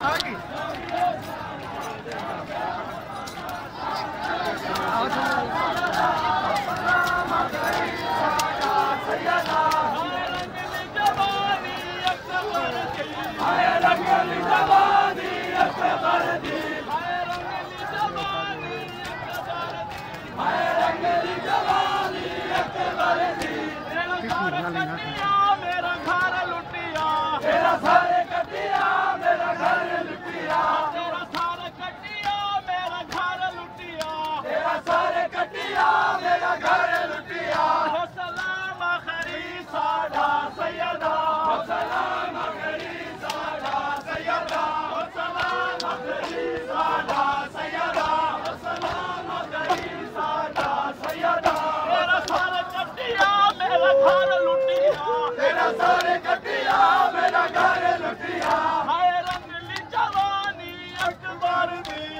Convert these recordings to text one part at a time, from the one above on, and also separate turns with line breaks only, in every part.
Thank.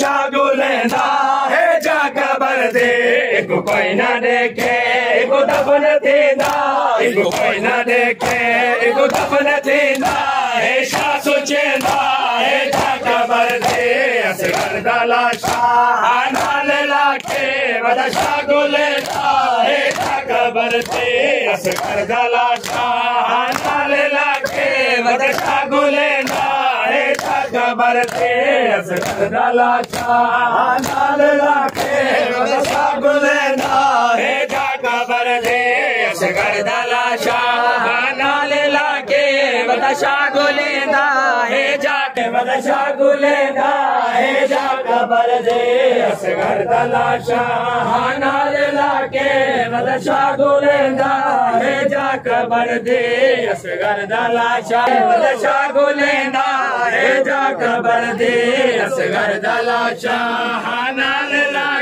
ڇاندا هي ڇا خبر the ڪونه ٿيندا ڪونهي کي دفعا هي ڇا दलश आनल लाखे वदशा गुलेता हे खबरते अस कर दलश आनल लाखे वदशा गुलेता हे खबरते अस कर दलश आनल लाखे वदशा गुलेता हे खबरते अस कर दलश आनल लाखे वदशा बदशा बदा लेंदा हैजा कबर दे असगर चाह नाल लाके बदशा बदशागु लेंदा हैजा कबर दे असगर दाला बदशा बदा लेंदा हैजा कबर दे असगर चाह नाल लाके